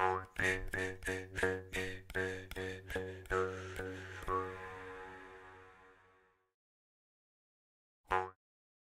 Hey, hey.